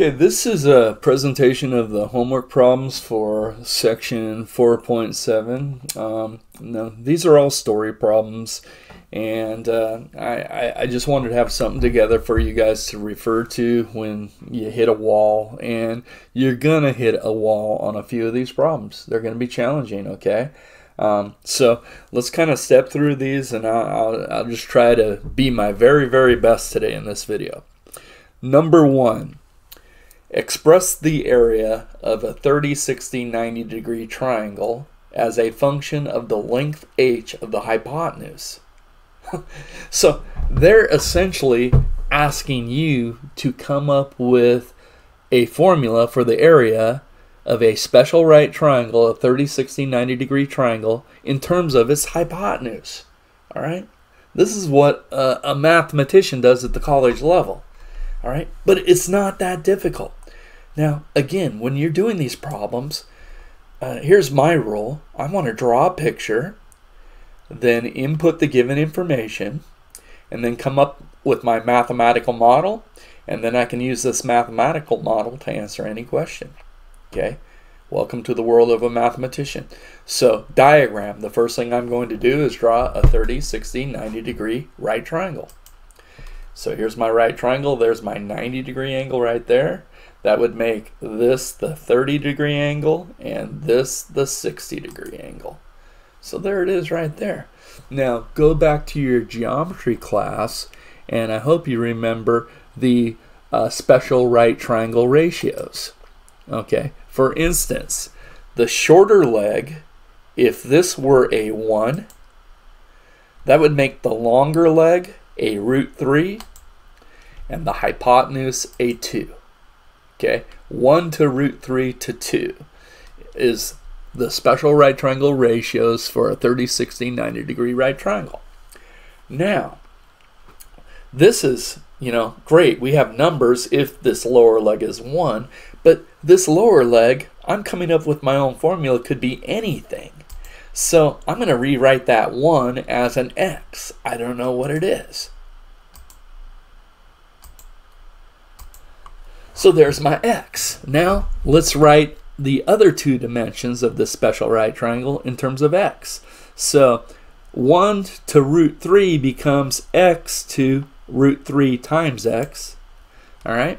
Okay, this is a presentation of the homework problems for section 4.7. Um, now, these are all story problems, and uh, I, I just wanted to have something together for you guys to refer to when you hit a wall, and you're going to hit a wall on a few of these problems. They're going to be challenging, okay? Um, so let's kind of step through these, and I'll, I'll, I'll just try to be my very, very best today in this video. Number one. Express the area of a 30, 60, 90 degree triangle as a function of the length h of the hypotenuse. so they're essentially asking you to come up with a formula for the area of a special right triangle, a 30, 60, 90 degree triangle, in terms of its hypotenuse. All right? This is what a, a mathematician does at the college level. All right? But it's not that difficult. Now, again, when you're doing these problems, uh, here's my rule. I want to draw a picture, then input the given information, and then come up with my mathematical model, and then I can use this mathematical model to answer any question. Okay? Welcome to the world of a mathematician. So, diagram. The first thing I'm going to do is draw a 30, 60, 90 degree right triangle. So here's my right triangle. There's my 90 degree angle right there. That would make this the 30 degree angle and this the 60 degree angle. So there it is right there. Now go back to your geometry class and I hope you remember the uh, special right triangle ratios. Okay, for instance, the shorter leg, if this were a 1, that would make the longer leg a root 3 and the hypotenuse a 2. Okay, 1 to root 3 to 2 is the special right triangle ratios for a 30, 60, 90 degree right triangle. Now, this is, you know, great. We have numbers if this lower leg is 1, but this lower leg, I'm coming up with my own formula, could be anything. So I'm going to rewrite that 1 as an x. I don't know what it is. So there's my x. Now let's write the other two dimensions of this special right triangle in terms of x. So 1 to root 3 becomes x to root 3 times x. All right?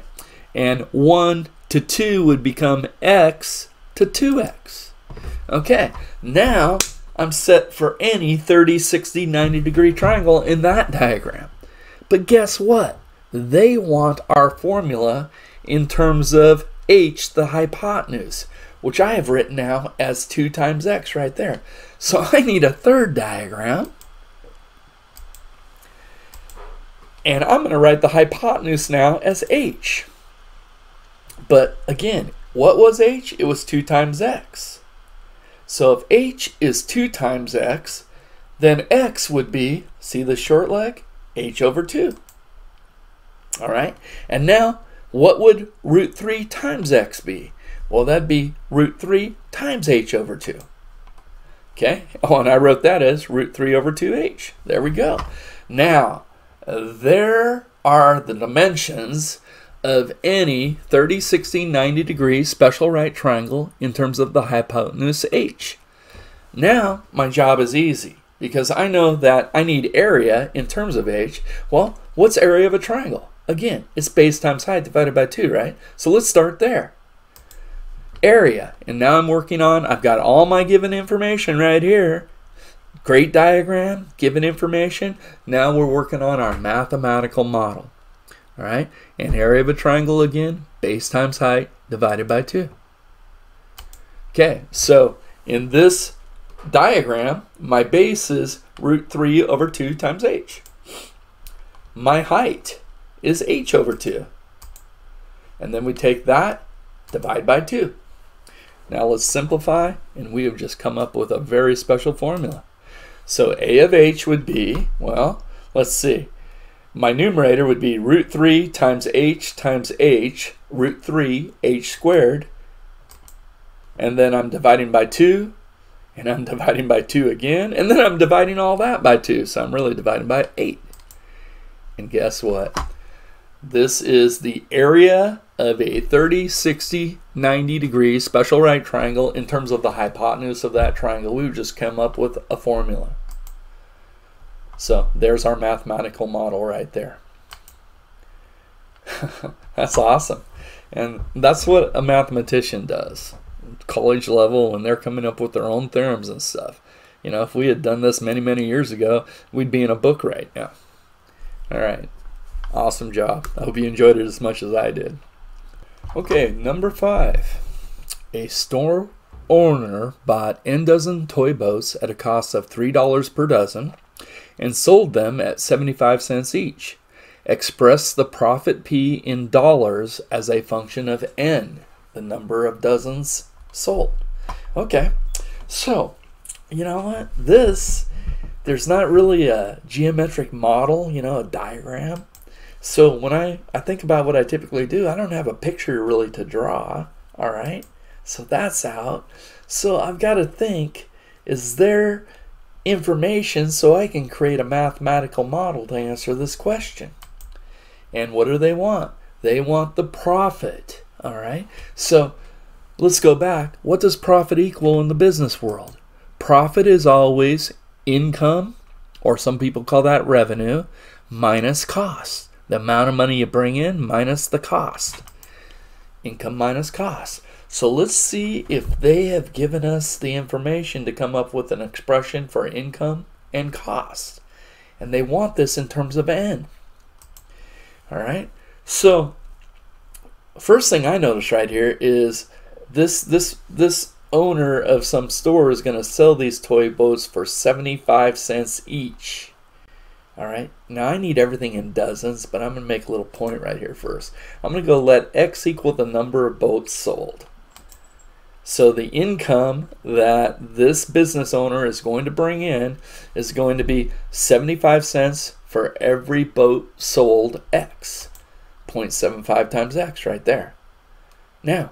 And 1 to 2 would become x to 2x. Okay, now I'm set for any 30, 60, 90 degree triangle in that diagram. But guess what? They want our formula in terms of h, the hypotenuse, which I have written now as 2 times x right there. So I need a third diagram. And I'm going to write the hypotenuse now as h. But again, what was h? It was 2 times x. So if h is 2 times x, then x would be, see the short leg? h over 2. All right? And now what would root 3 times x be? Well, that'd be root 3 times h over 2. Okay, oh, and I wrote that as root 3 over 2h. There we go. Now, there are the dimensions of any 30, 60, 90 degree special right triangle in terms of the hypotenuse h. Now, my job is easy because I know that I need area in terms of h. Well, what's area of a triangle? Again, it's base times height divided by 2, right? So let's start there. Area. And now I'm working on, I've got all my given information right here. Great diagram, given information. Now we're working on our mathematical model. All right? And area of a triangle again, base times height divided by 2. Okay, so in this diagram, my base is root 3 over 2 times h. My height is h over 2. And then we take that, divide by 2. Now let's simplify, and we have just come up with a very special formula. So a of h would be, well, let's see. My numerator would be root 3 times h times h, root 3 h squared. And then I'm dividing by 2, and I'm dividing by 2 again, and then I'm dividing all that by 2, so I'm really dividing by 8. And guess what? This is the area of a 30, 60, 90 degree special right triangle in terms of the hypotenuse of that triangle. We would just come up with a formula. So there's our mathematical model right there. that's awesome. And that's what a mathematician does. College level when they're coming up with their own theorems and stuff. You know, if we had done this many, many years ago, we'd be in a book right now. All right. Awesome job. I hope you enjoyed it as much as I did. Okay, number five. A store owner bought N dozen toy boats at a cost of $3 per dozen and sold them at 75 cents each. Express the profit P in dollars as a function of N, the number of dozens sold. Okay, so you know what? This, there's not really a geometric model, you know, a diagram. So when I, I think about what I typically do, I don't have a picture really to draw. All right. So that's out. So I've got to think, is there information so I can create a mathematical model to answer this question? And what do they want? They want the profit. All right. So let's go back. What does profit equal in the business world? Profit is always income, or some people call that revenue, minus cost. The amount of money you bring in minus the cost. Income minus cost. So let's see if they have given us the information to come up with an expression for income and cost. And they want this in terms of N. All right. So first thing I notice right here is this this this owner of some store is going to sell these toy boats for 75 cents each. All right, now I need everything in dozens, but I'm going to make a little point right here first. I'm going to go let X equal the number of boats sold. So the income that this business owner is going to bring in is going to be 75 cents for every boat sold X. 0.75 times X right there. Now,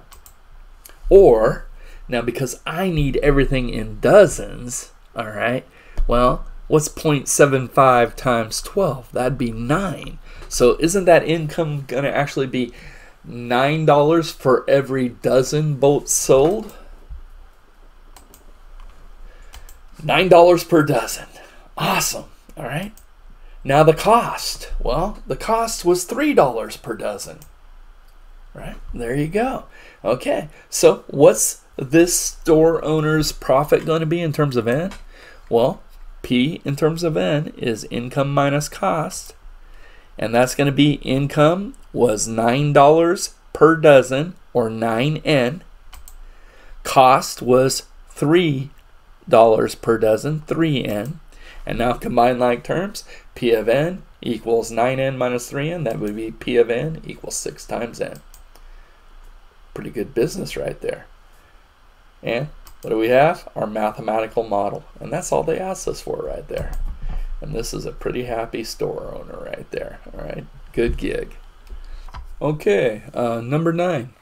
or now, because I need everything in dozens, all right, well, what's 0.75 times 12? That'd be 9. So isn't that income going to actually be $9 for every dozen bolts sold? $9 per dozen. Awesome. All right. Now the cost. Well, the cost was $3 per dozen. Right? There you go. Okay. So what's this store owner's profit going to be in terms of N? Well, P in terms of N is income minus cost. And that's going to be income was $9 per dozen or 9N. Cost was $3 per dozen, 3N. And now combine like terms, P of N equals 9N minus 3N. That would be P of N equals 6 times N. Pretty good business right there. And what do we have? Our mathematical model. And that's all they asked us for right there. And this is a pretty happy store owner right there. All right, good gig. Okay, uh, number nine.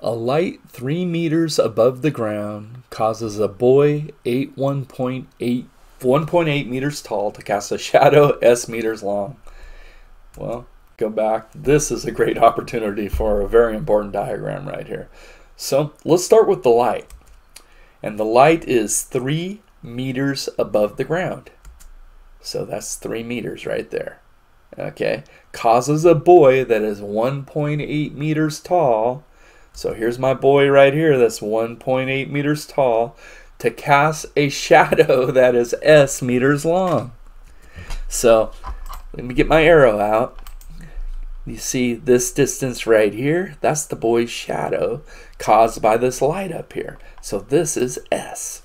A light three meters above the ground causes a boy eight 1.8 1.8 meters tall to cast a shadow s meters long. Well, go back. This is a great opportunity for a very important diagram right here. So let's start with the light. And the light is three meters above the ground. So that's three meters right there. Okay. Causes a boy that is 1.8 meters tall. So here's my boy right here that's 1.8 meters tall to cast a shadow that is S meters long. So let me get my arrow out. You see this distance right here? That's the boy's shadow caused by this light up here. So this is S.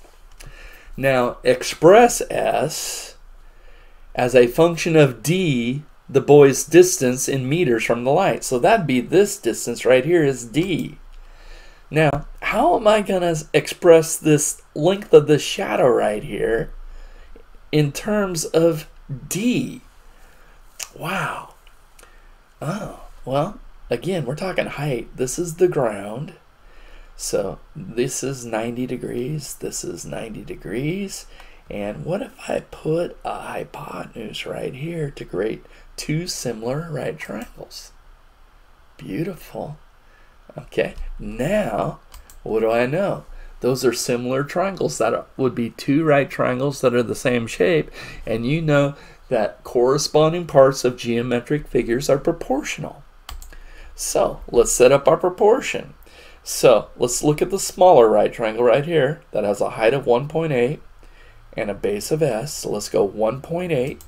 Now express S as a function of D, the boy's distance in meters from the light. So that'd be this distance right here is D. Now, how am I going to express this length of the shadow right here in terms of D? Wow. Oh, well, again, we're talking height. This is the ground. So this is 90 degrees. This is 90 degrees. And what if I put a hypotenuse right here to create two similar right triangles? Beautiful. Okay, now what do I know? Those are similar triangles. That would be two right triangles that are the same shape. And you know that corresponding parts of geometric figures are proportional. So let's set up our proportion. So let's look at the smaller right triangle right here that has a height of 1.8 and a base of s. So let's go 1.8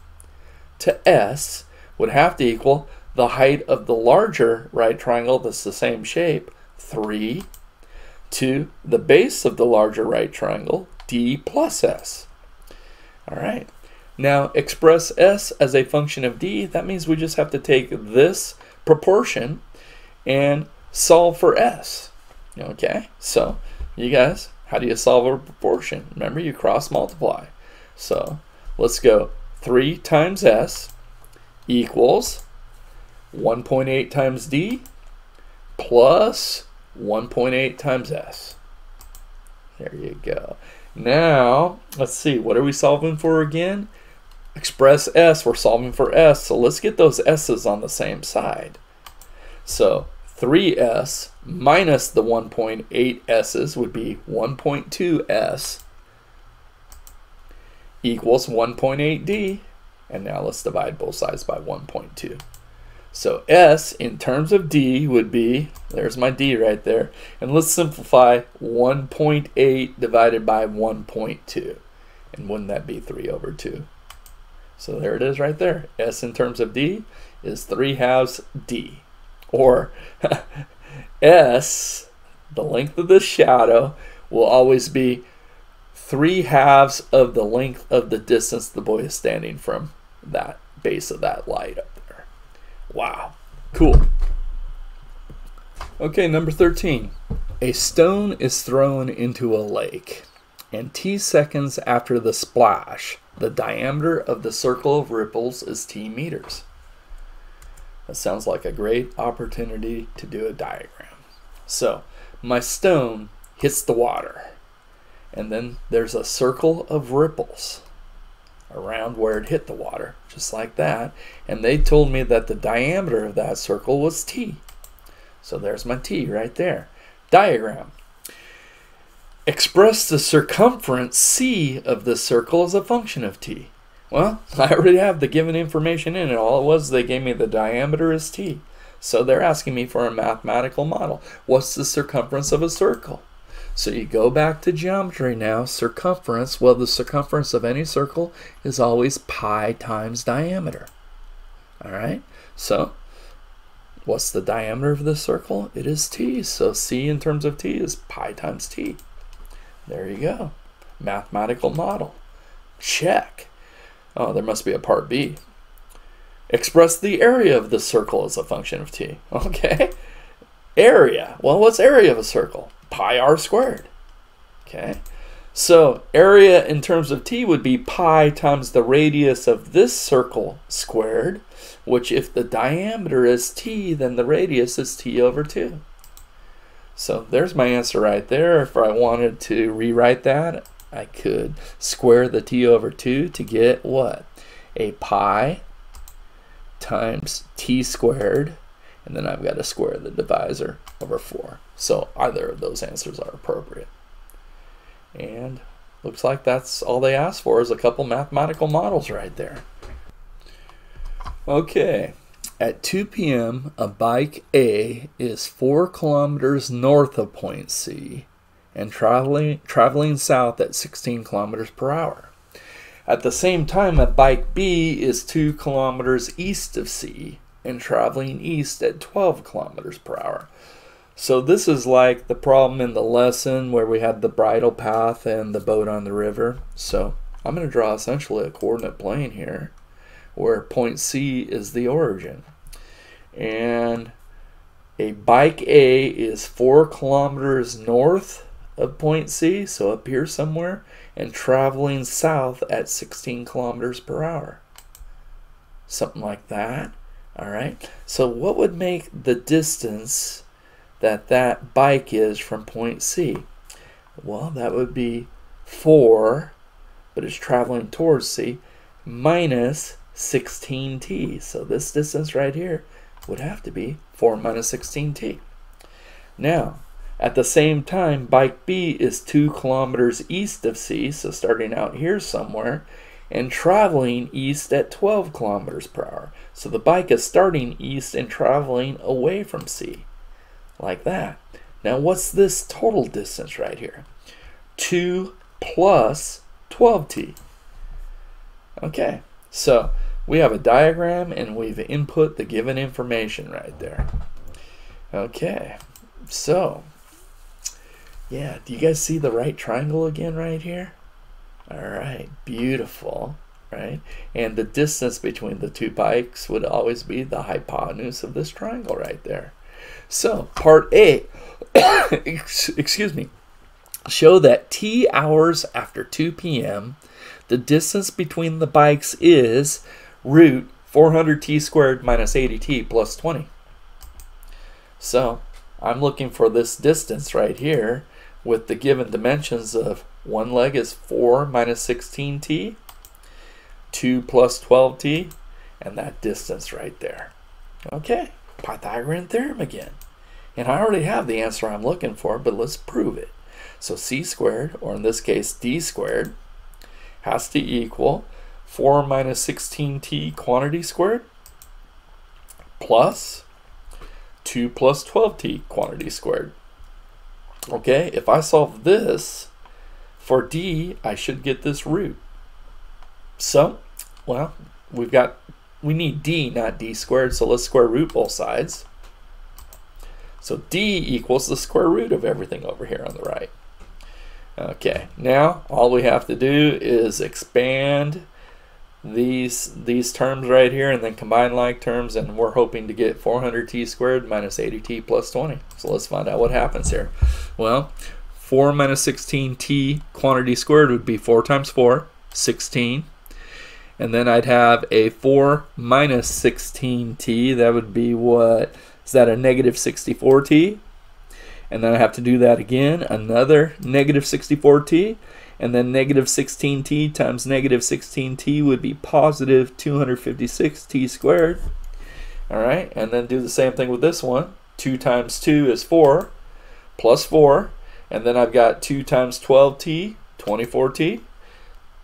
to s would have to equal the height of the larger right triangle that's the same shape, 3, to the base of the larger right triangle, d plus s. All right. Now express s as a function of d. That means we just have to take this proportion and solve for s. Okay, so you guys, how do you solve a proportion? Remember, you cross multiply. So let's go 3 times s equals 1.8 times d plus 1.8 times s. There you go. Now, let's see, what are we solving for again? Express s, we're solving for s, so let's get those s's on the same side. So 3s minus the 1.8 s's would be 1.2s equals 1.8d. And now let's divide both sides by 1.2. So S in terms of D would be, there's my D right there. And let's simplify 1.8 divided by 1.2. And wouldn't that be 3 over 2? So there it is right there. S in terms of D is 3 halves D. Or S, the length of the shadow, will always be 3 halves of the length of the distance the boy is standing from that base of that light up there. Wow. Cool. Okay, number 13. A stone is thrown into a lake, and t seconds after the splash, the diameter of the circle of ripples is t meters. That sounds like a great opportunity to do a diagram. So, my stone hits the water, and then there's a circle of ripples around where it hit the water, just like that. And they told me that the diameter of that circle was t. So there's my t right there. Diagram. Express the circumference c of the circle as a function of t. Well, I already have the given information in it. All it was they gave me the diameter is t. So they're asking me for a mathematical model. What's the circumference of a circle? So you go back to geometry now, circumference, well the circumference of any circle is always pi times diameter. Alright, so what's the diameter of the circle? It is t, so c in terms of t is pi times t. There you go, mathematical model. Check. Oh, there must be a part B. Express the area of the circle as a function of t. Okay, area. Well, what's area of a circle? pi r squared. Okay, so area in terms of t would be pi times the radius of this circle squared, which if the diameter is t, then the radius is t over 2. So there's my answer right there. If I wanted to rewrite that, I could square the t over 2 to get what? A pi times t squared and then I've got to square the divisor over 4. So either of those answers are appropriate. And looks like that's all they asked for is a couple mathematical models right there. Okay, at 2 p.m., a bike A is 4 kilometers north of point C and traveling, traveling south at 16 kilometers per hour. At the same time, a bike B is 2 kilometers east of C and traveling east at 12 kilometers per hour. So this is like the problem in the lesson where we had the bridle path and the boat on the river. So I'm going to draw essentially a coordinate plane here where point C is the origin. And a bike A is 4 kilometers north of point C, so up here somewhere, and traveling south at 16 kilometers per hour. Something like that. All right. So what would make the distance that that bike is from point C? Well, that would be 4, but it's traveling towards C, minus 16t. So this distance right here would have to be 4 minus 16t. Now, at the same time, bike B is 2 kilometers east of C, so starting out here somewhere, and traveling east at 12 kilometers per hour. So the bike is starting east and traveling away from C, like that. Now what's this total distance right here? 2 plus 12t. Okay, so we have a diagram and we've input the given information right there. Okay, so yeah, do you guys see the right triangle again right here? All right, beautiful, right? And the distance between the two bikes would always be the hypotenuse of this triangle right there. So, part A, excuse me, show that t hours after 2 p.m., the distance between the bikes is root 400t squared minus 80t plus 20. So, I'm looking for this distance right here with the given dimensions of one leg is 4 minus 16t, 2 plus 12t, and that distance right there. Okay, Pythagorean theorem again. And I already have the answer I'm looking for, but let's prove it. So c squared, or in this case d squared, has to equal 4 minus 16t quantity squared plus 2 plus 12t quantity squared. Okay, if I solve this for d, I should get this root. So, well, we've got, we need d, not d squared, so let's square root both sides. So d equals the square root of everything over here on the right. Okay, now all we have to do is expand these these terms right here and then combine like terms and we're hoping to get 400t squared minus 80t plus 20. So let's find out what happens here. Well, 4 minus 16t quantity squared would be 4 times 4, 16. And then I'd have a 4 minus 16t, that would be what? Is that a negative 64t? And then I have to do that again, another negative 64t and then negative 16t times negative 16t would be positive 256t squared. All right, and then do the same thing with this one. 2 times 2 is 4, plus 4, and then I've got 2 times 12t, 24t.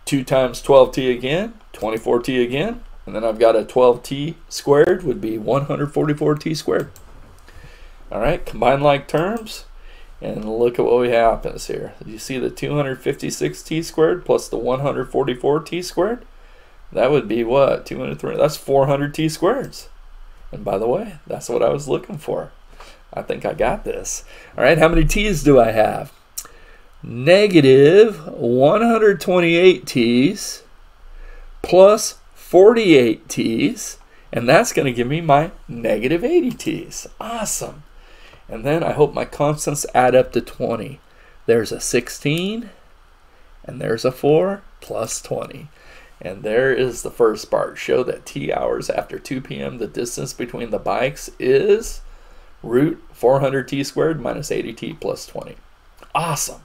2 times 12t again, 24t again, and then I've got a 12t squared would be 144t squared. All right, combine like terms. And look at what we happens here. You see the 256t squared plus the 144t squared? That would be what? 203. That's 400t squareds. And by the way, that's what I was looking for. I think I got this. All right, how many t's do I have? Negative 128 t's plus 48 t's, and that's going to give me my negative 80 t's. Awesome. And then I hope my constants add up to 20. There's a 16, and there's a 4, plus 20. And there is the first part. Show that t hours after 2 p.m. the distance between the bikes is root 400t squared minus 80t plus 20. Awesome.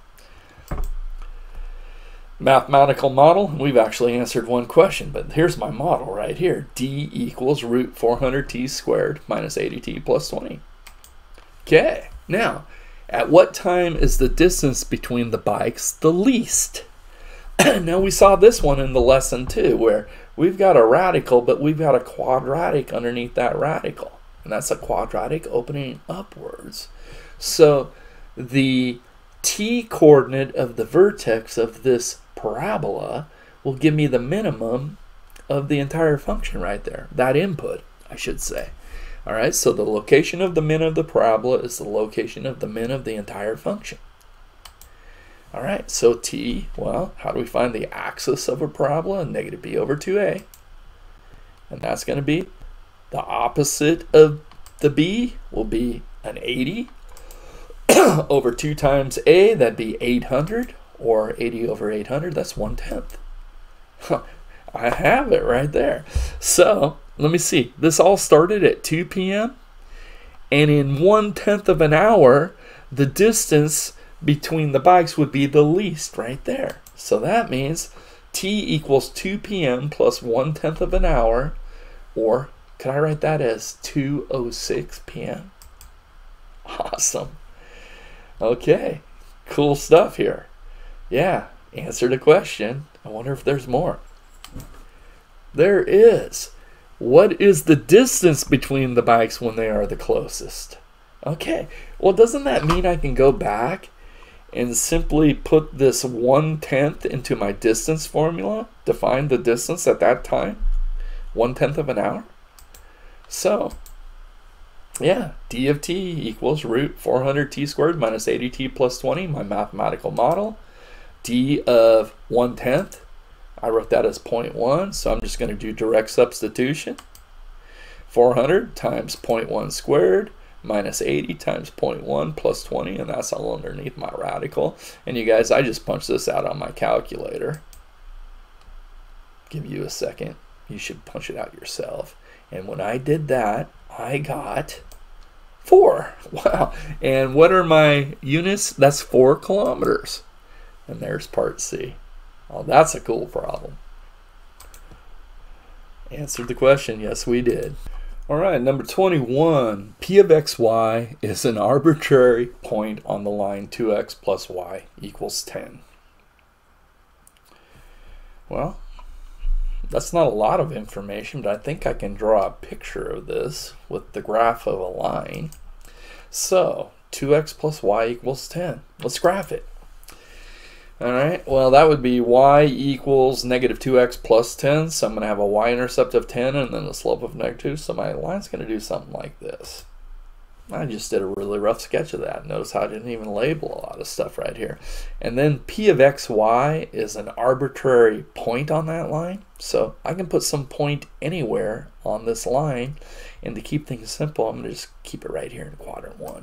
Mathematical model, we've actually answered one question, but here's my model right here. d equals root 400t squared minus 80t plus 20. Okay, now, at what time is the distance between the bikes the least? now we saw this one in the lesson too, where we've got a radical, but we've got a quadratic underneath that radical. And that's a quadratic opening upwards. So the t coordinate of the vertex of this parabola will give me the minimum of the entire function right there, that input, I should say. All right, so the location of the min of the parabola is the location of the min of the entire function. All right, so t, well, how do we find the axis of a parabola? Negative b over 2a. And that's going to be the opposite of the b will be an 80 over 2 times a, that'd be 800, or 80 over 800, that's 1 tenth. I have it right there. So let me see. This all started at 2 p.m. And in one tenth of an hour, the distance between the bikes would be the least right there. So that means t equals 2 p.m. plus one tenth of an hour, or Could I write that as 2.06 p.m.? Awesome. Okay, cool stuff here. Yeah, answer the question. I wonder if there's more. There is. What is the distance between the bikes when they are the closest? Okay, well, doesn't that mean I can go back and simply put this one tenth into my distance formula to find the distance at that time? One tenth of an hour? So, yeah, d of t equals root 400t squared minus 80t plus 20, my mathematical model. d of 1 tenth I wrote that as 0.1, so I'm just going to do direct substitution. 400 times 0.1 squared minus 80 times 0.1 plus 20, and that's all underneath my radical. And you guys, I just punched this out on my calculator. Give you a second. You should punch it out yourself. And when I did that, I got 4. Wow. And what are my units? That's 4 kilometers. And there's part C. Oh, that's a cool problem. Answered the question. Yes, we did. All right, number 21. P of xy is an arbitrary point on the line 2x plus y equals 10. Well, that's not a lot of information, but I think I can draw a picture of this with the graph of a line. So, 2x plus y equals 10. Let's graph it. All right, well, that would be y equals negative 2x plus 10. So I'm going to have a y-intercept of 10 and then a slope of negative 2. So my line's going to do something like this. I just did a really rough sketch of that. Notice how I didn't even label a lot of stuff right here. And then p of xy is an arbitrary point on that line. So I can put some point anywhere on this line. And to keep things simple, I'm going to just keep it right here in quadrant 1.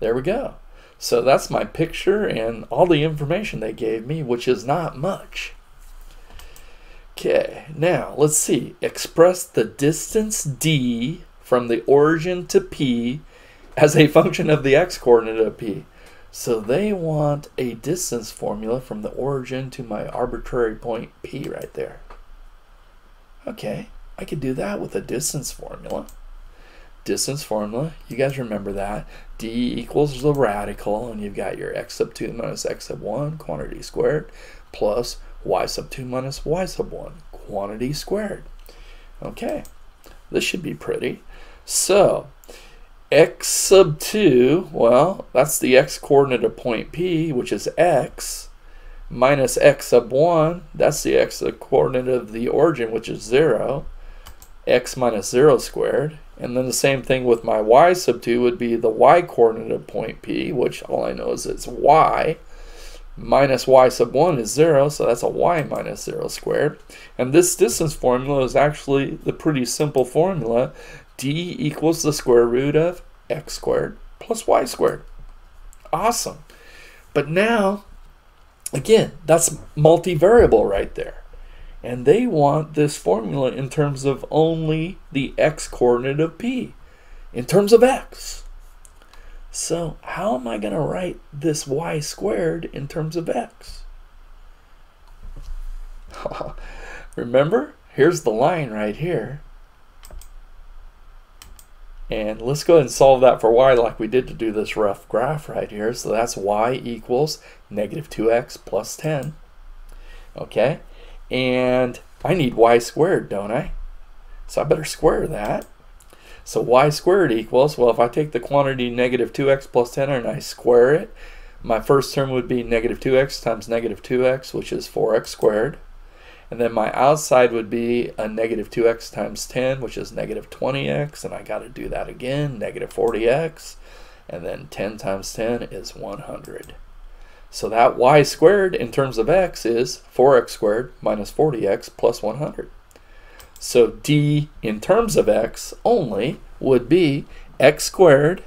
There we go. So that's my picture and all the information they gave me, which is not much. Okay, now let's see. Express the distance d from the origin to p as a function of the x-coordinate of p. So they want a distance formula from the origin to my arbitrary point p right there. Okay, I could do that with a distance formula distance formula. You guys remember that. d equals the radical, and you've got your x sub 2 minus x sub 1 quantity squared plus y sub 2 minus y sub 1 quantity squared. Okay, this should be pretty. So, x sub 2, well, that's the x coordinate of point P, which is x, minus x sub 1, that's the x coordinate of the origin, which is 0, x minus 0 squared, and then the same thing with my y sub 2 would be the y coordinate of point P, which all I know is it's y, minus y sub 1 is 0, so that's a y minus 0 squared. And this distance formula is actually the pretty simple formula. d equals the square root of x squared plus y squared. Awesome. But now, again, that's multivariable right there. And they want this formula in terms of only the x coordinate of p, in terms of x. So how am I going to write this y squared in terms of x? Remember, here's the line right here. And let's go ahead and solve that for y like we did to do this rough graph right here. So that's y equals negative 2x plus 10. Okay, and I need y squared, don't I? So I better square that. So y squared equals, well, if I take the quantity negative 2x plus 10 and I square it, my first term would be negative 2x times negative 2x, which is 4x squared. And then my outside would be a negative 2x times 10, which is negative 20x. And I got to do that again, negative 40x. And then 10 times 10 is 100. So that y squared in terms of x is 4x squared minus 40x plus 100. So d in terms of x only would be x squared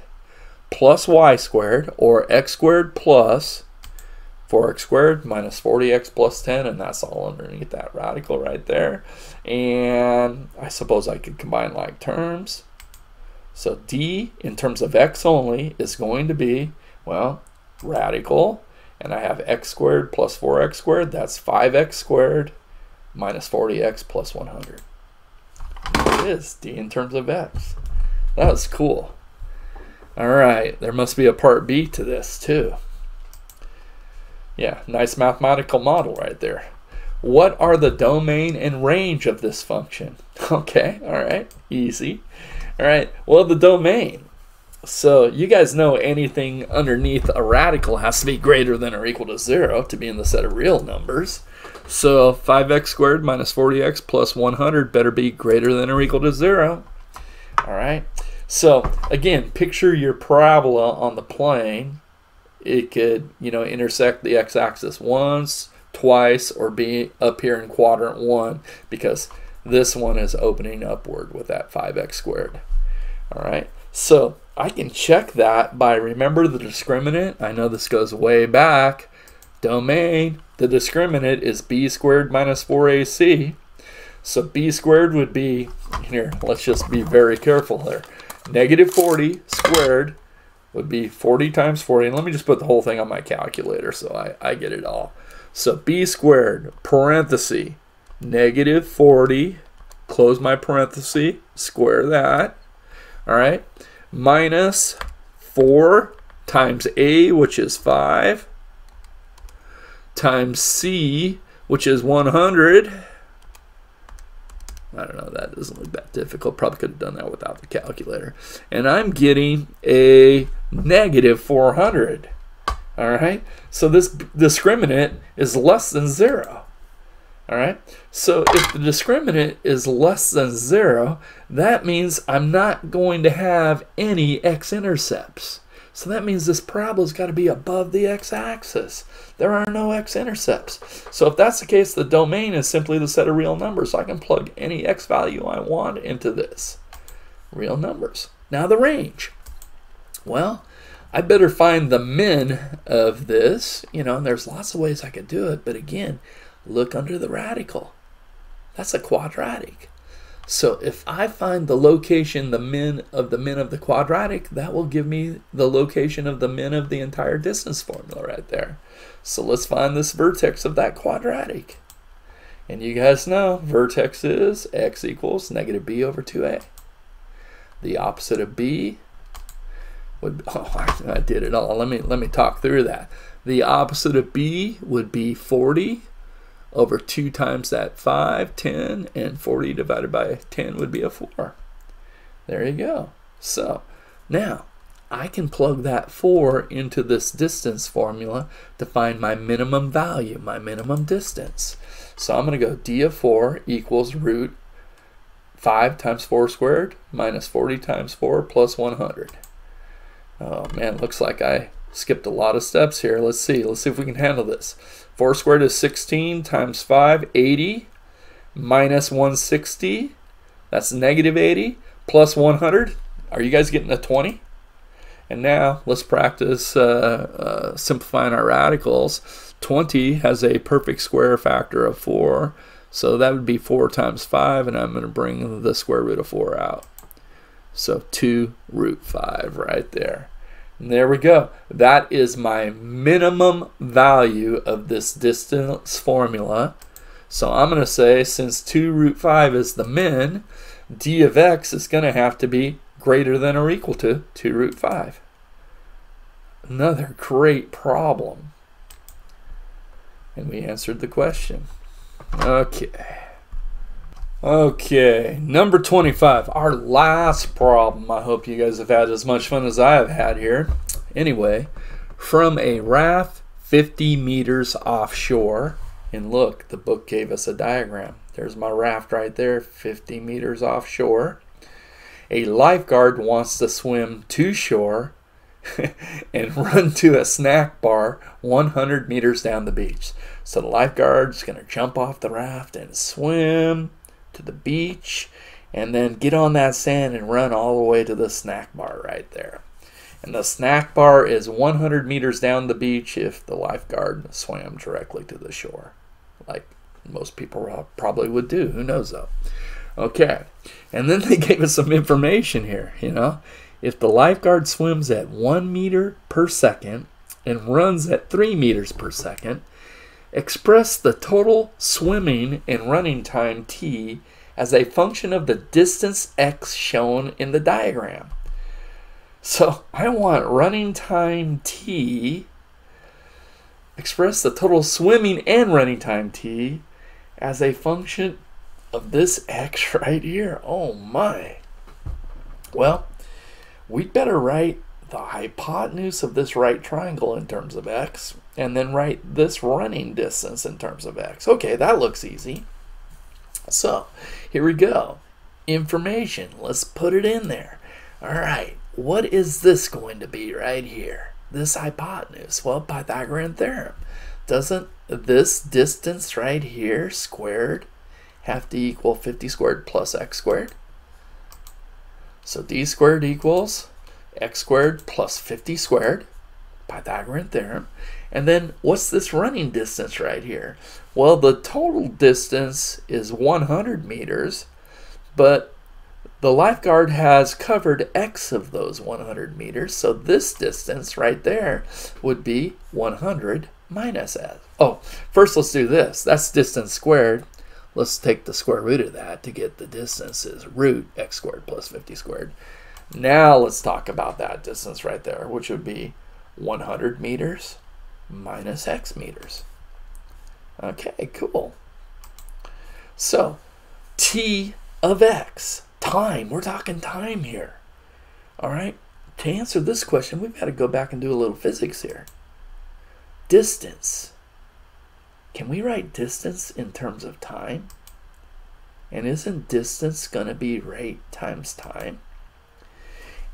plus y squared, or x squared plus 4x squared minus 40x plus 10, and that's all underneath that radical right there. And I suppose I could combine like terms. So d in terms of x only is going to be, well, radical and I have x squared plus 4x squared. That's 5x squared minus 40x plus 100. There it is, d in terms of x. That was cool. All right, there must be a part B to this too. Yeah, nice mathematical model right there. What are the domain and range of this function? Okay, all right, easy. All right, well, the domain. So you guys know anything underneath a radical has to be greater than or equal to zero to be in the set of real numbers. So 5x squared minus 40x plus 100 better be greater than or equal to zero. All right. So again, picture your parabola on the plane. It could, you know, intersect the x-axis once, twice, or be up here in quadrant one because this one is opening upward with that 5x squared. All right. So I can check that by remember the discriminant. I know this goes way back. Domain, the discriminant is b squared minus 4ac. So b squared would be, here, let's just be very careful here. Negative 40 squared would be 40 times 40. And let me just put the whole thing on my calculator so I, I get it all. So b squared, parenthesis, negative 40, close my parenthesis, square that, all right, minus 4 times a, which is 5, times c, which is 100. I don't know, that doesn't look that difficult. Probably could have done that without the calculator. And I'm getting a negative 400. All right, so this discriminant is less than 0. All right, so if the discriminant is less than zero, that means I'm not going to have any x-intercepts. So that means this parabola's got to be above the x-axis. There are no x-intercepts. So if that's the case, the domain is simply the set of real numbers. So I can plug any x value I want into this. Real numbers. Now the range. Well, I better find the min of this. You know, and there's lots of ways I could do it. But again, look under the radical. That's a quadratic. So if I find the location, the min of the min of the quadratic, that will give me the location of the min of the entire distance formula right there. So let's find this vertex of that quadratic. And you guys know vertex is x equals negative b over 2a. The opposite of b would, oh, I did it all. Let me, let me talk through that. The opposite of b would be 40 over 2 times that 5, 10, and 40 divided by 10 would be a 4. There you go. So now I can plug that 4 into this distance formula to find my minimum value, my minimum distance. So I'm going to go d of 4 equals root 5 times 4 squared minus 40 times 4 plus 100. Oh man, looks like I skipped a lot of steps here. Let's see. Let's see if we can handle this. 4 squared is 16 times 5, 80 minus 160. That's negative 80 plus 100. Are you guys getting a 20? And now let's practice uh, uh, simplifying our radicals. 20 has a perfect square factor of 4. So that would be 4 times 5, and I'm going to bring the square root of 4 out. So 2 root 5 right there. There we go. That is my minimum value of this distance formula. So I'm going to say since 2 root 5 is the min, d of x is going to have to be greater than or equal to 2 root 5. Another great problem. And we answered the question. Okay. Okay, number 25, our last problem. I hope you guys have had as much fun as I have had here. Anyway, from a raft 50 meters offshore, and look, the book gave us a diagram. There's my raft right there, 50 meters offshore. A lifeguard wants to swim to shore and run to a snack bar 100 meters down the beach. So the lifeguard's going to jump off the raft and swim to the beach and then get on that sand and run all the way to the snack bar right there. And the snack bar is 100 meters down the beach if the lifeguard swam directly to the shore, like most people probably would do. Who knows though? Okay, and then they gave us some information here. You know, if the lifeguard swims at one meter per second and runs at three meters per second, express the total swimming and running time t as a function of the distance x shown in the diagram. So I want running time t, express the total swimming and running time t as a function of this x right here. Oh my. Well, we'd better write the hypotenuse of this right triangle in terms of x, and then write this running distance in terms of x. Okay, that looks easy. So, here we go. Information, let's put it in there. All right, what is this going to be right here? This hypotenuse, well, Pythagorean theorem. Doesn't this distance right here squared have to equal 50 squared plus x squared? So d squared equals x squared plus 50 squared, Pythagorean theorem. And then what's this running distance right here? Well, the total distance is 100 meters, but the lifeguard has covered x of those 100 meters, so this distance right there would be 100 minus s. Oh, first let's do this. That's distance squared. Let's take the square root of that to get the distance is root x squared plus 50 squared. Now let's talk about that distance right there, which would be 100 meters minus x meters. Okay, cool. So, t of x, time, we're talking time here. All right, to answer this question, we've got to go back and do a little physics here. Distance. Can we write distance in terms of time? And isn't distance going to be rate times time?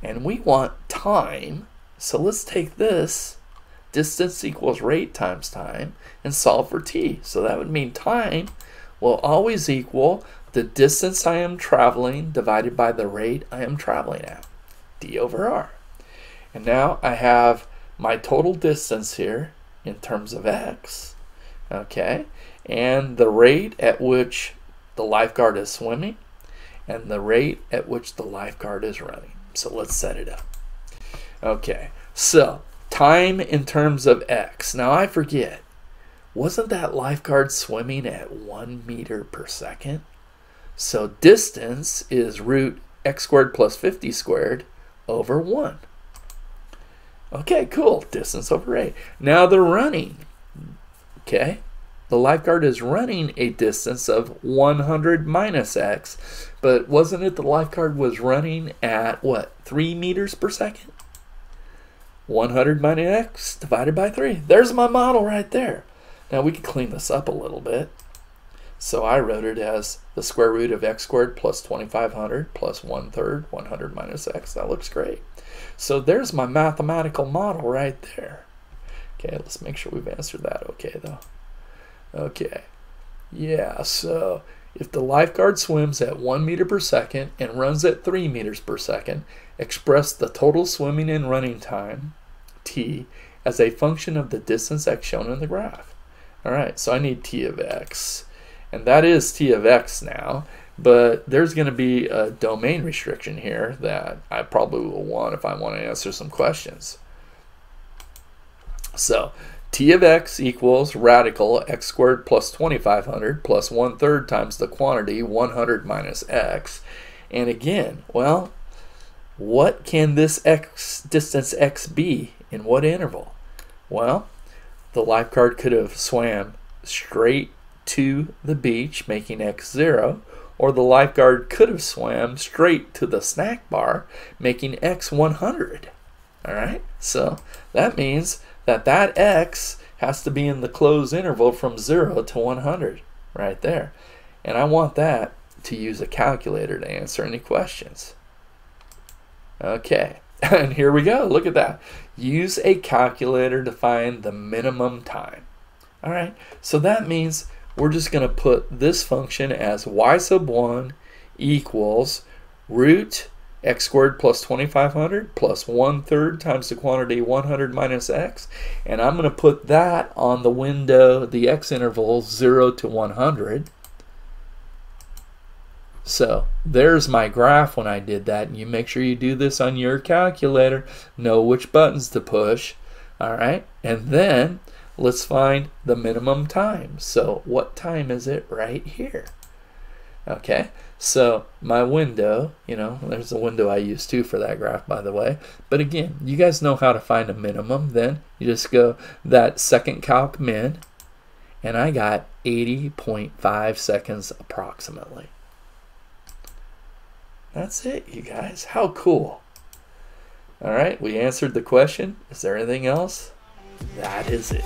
And we want time, so let's take this, distance equals rate times time, and solve for t. So that would mean time will always equal the distance I am traveling divided by the rate I am traveling at, d over r. And now I have my total distance here in terms of x, okay, and the rate at which the lifeguard is swimming, and the rate at which the lifeguard is running. So let's set it up. Okay, so time in terms of x. Now I forget, wasn't that lifeguard swimming at one meter per second? So distance is root x squared plus 50 squared over 1. Okay, cool. Distance over 8. Now they're running. Okay, the lifeguard is running a distance of 100 minus x, but wasn't it the lifeguard was running at what, 3 meters per second? 100 minus x divided by 3. There's my model right there. Now we can clean this up a little bit. So I wrote it as the square root of x squared plus 2500 plus 1 third, 100 minus x. That looks great. So there's my mathematical model right there. Okay, let's make sure we've answered that okay though. Okay. Yeah, so if the lifeguard swims at 1 meter per second and runs at 3 meters per second, express the total swimming and running time, t, as a function of the distance x shown in the graph. All right, so I need t of x. And that is t of x now, but there's going to be a domain restriction here that I probably will want if I want to answer some questions. So t of x equals radical x squared plus 2500 plus 1 third times the quantity 100 minus x. And again, well, what can this x distance x be in what interval? Well, the lifeguard could have swam straight to the beach, making x 0, or the lifeguard could have swam straight to the snack bar, making x 100. All right, so that means that that x has to be in the closed interval from 0 to 100 right there. And I want that to use a calculator to answer any questions. Okay, and here we go. Look at that. Use a calculator to find the minimum time. All right, so that means we're just going to put this function as y sub 1 equals root x squared plus 2500 plus 1 third times the quantity 100 minus x. And I'm going to put that on the window, the x interval 0 to 100. So there's my graph when I did that. And you make sure you do this on your calculator. Know which buttons to push. All right. And then let's find the minimum time. So what time is it right here? Okay, so my window, you know, there's a window I use too for that graph, by the way. But again, you guys know how to find a minimum. Then you just go that second calc min, and I got 80.5 seconds approximately. That's it, you guys. How cool. All right, we answered the question. Is there anything else? That is it.